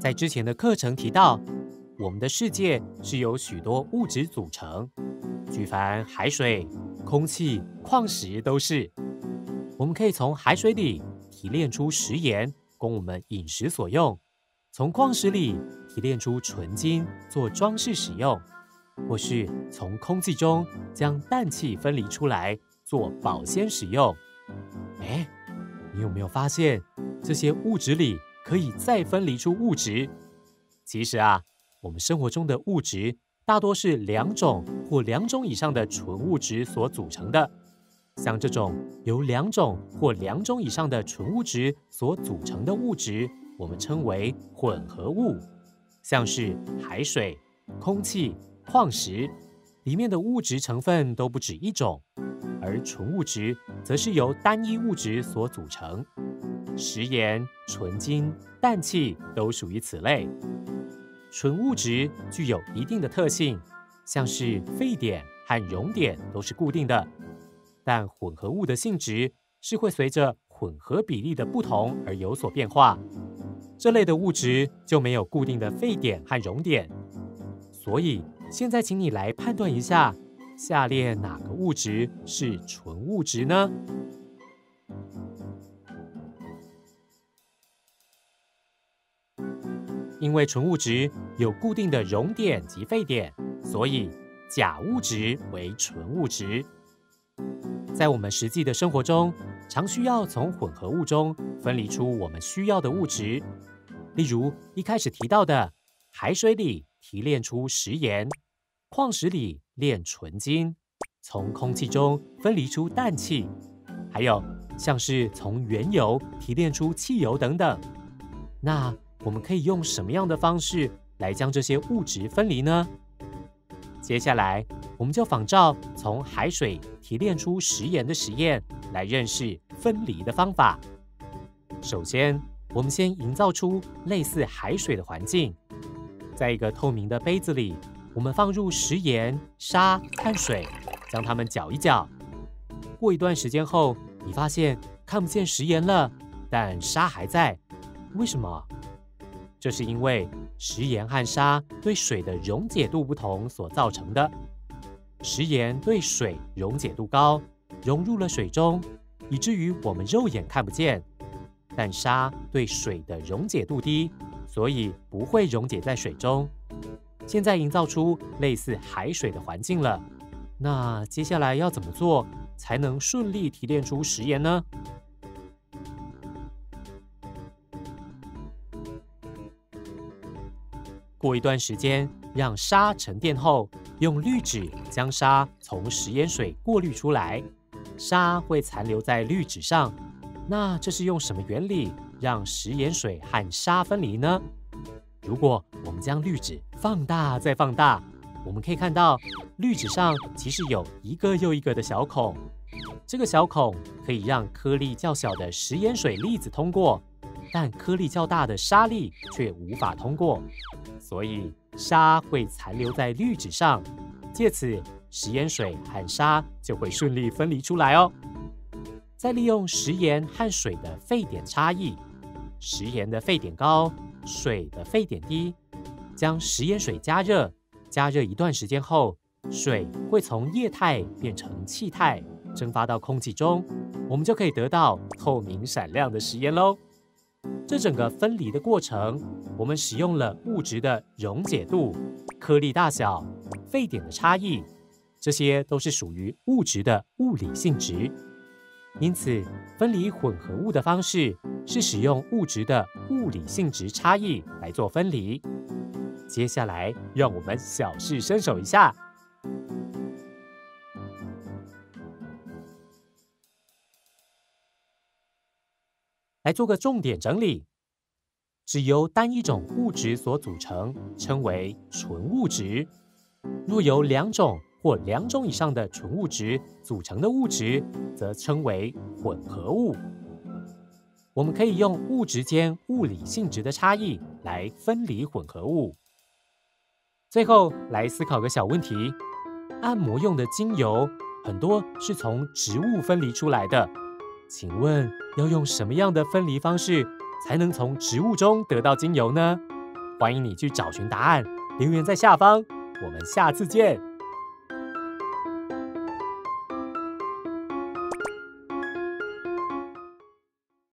在之前的课程提到，我们的世界是由许多物质组成，举凡海水、空气、矿石都是。我们可以从海水里提炼出食盐，供我们饮食所用；从矿石里提炼出纯金，做装饰使用。或是从空气中将氮气分离出来做保鲜使用。哎，你有没有发现这些物质里可以再分离出物质？其实啊，我们生活中的物质大多是两种或两种以上的纯物质所组成的。像这种由两种或两种以上的纯物质所组成的物质，我们称为混合物，像是海水、空气。矿石里面的物质成分都不止一种，而纯物质则是由单一物质所组成。食盐、纯金、氮气都属于此类。纯物质具有一定的特性，像是沸点和熔点都是固定的，但混合物的性质是会随着混合比例的不同而有所变化。这类的物质就没有固定的沸点和熔点，所以。现在，请你来判断一下，下列哪个物质是纯物质呢？因为纯物质有固定的熔点及沸点，所以假物质为纯物质。在我们实际的生活中，常需要从混合物中分离出我们需要的物质，例如一开始提到的海水里。提炼出食盐，矿石里炼纯金，从空气中分离出氮气，还有像是从原油提炼出汽油等等。那我们可以用什么样的方式来将这些物质分离呢？接下来我们就仿照从海水提炼出食盐的实验来认识分离的方法。首先，我们先营造出类似海水的环境。在一个透明的杯子里，我们放入食盐、沙碳水，将它们搅一搅。过一段时间后，你发现看不见食盐了，但沙还在。为什么？这是因为食盐和沙对水的溶解度不同所造成的。食盐对水溶解度高，融入了水中，以至于我们肉眼看不见；但沙对水的溶解度低。所以不会溶解在水中。现在营造出类似海水的环境了，那接下来要怎么做才能顺利提炼出食盐呢？过一段时间，让沙沉淀后，用滤纸将沙从食盐水过滤出来，沙会残留在滤纸上。那这是用什么原理？让食盐水和沙分离呢？如果我们将滤纸放大再放大，我们可以看到滤纸上其实有一个又一个的小孔。这个小孔可以让颗粒较小的食盐水粒子通过，但颗粒较大的沙粒却无法通过。所以沙会残留在滤纸上，借此食盐水和沙就会顺利分离出来哦。再利用食盐和水的沸点差异。食盐的沸点高，水的沸点低。将食盐水加热，加热一段时间后，水会从液态变成气态，蒸发到空气中，我们就可以得到透明闪亮的食盐喽。这整个分离的过程，我们使用了物质的溶解度、颗粒大小、沸点的差异，这些都是属于物质的物理性质。因此，分离混合物的方式是使用物质的物理性质差异来做分离。接下来，让我们小试身手一下，来做个重点整理。只由单一种物质所组成，称为纯物质；若由两种，或两种以上的纯物质组成的物质，则称为混合物。我们可以用物质间物理性质的差异来分离混合物。最后来思考个小问题：按摩用的精油很多是从植物分离出来的，请问要用什么样的分离方式才能从植物中得到精油呢？欢迎你去找寻答案，留言在下方。我们下次见。